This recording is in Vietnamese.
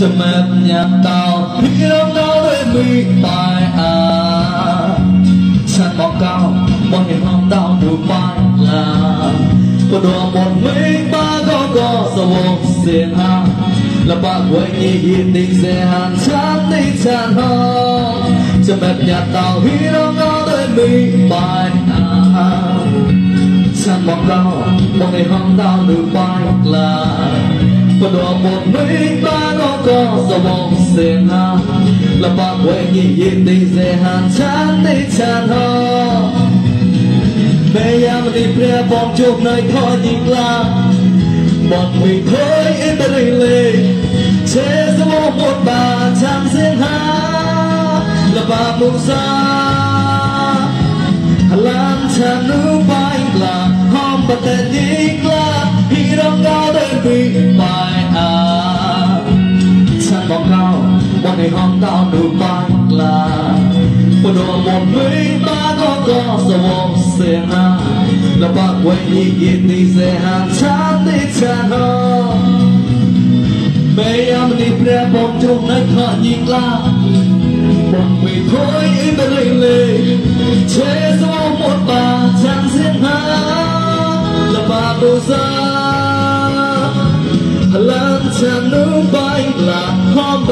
sự mệt nhạt tao khi đông đau đến mi bài à sân bóng cao bọn hiền hồng Tao đủ bay là. Có đồ một mình ba có có sao buồn xe ha là ba quay nhị hiền định sẽ hàn, chán đi chán hơn sự mệt nhạt tao khi đông đau đến mi bài à sân bóng cao bọn hiền hồng Tao đủ bay là và đỏ một mươi ba nó có dầu bóng xe ha. Là ba quê nhị yên đi dễ hàn chán đi chán ho mẹ em đi pre bom chụp nơi thôi nhìn la. Bọn mình thôi yên ta rình lề chế dấu bóng một bà chạm riêng ha. Là ba mục ra hà lan chán nữ bánh là hôm bà tên nhìn la. Hi rong cao đơn vị bài này hôm cao nữ bay là một đồ một mấy ba có có giờ một xe là bác quay đi yên đi xe ha chán đi chán bây giờ mình đi pre bóng chung nơi thọ nhìn la bóng vì thôi im bên lề chế dấu một bà chẳng riêng ha là bà đồ ra. Lần chẳng nữ bay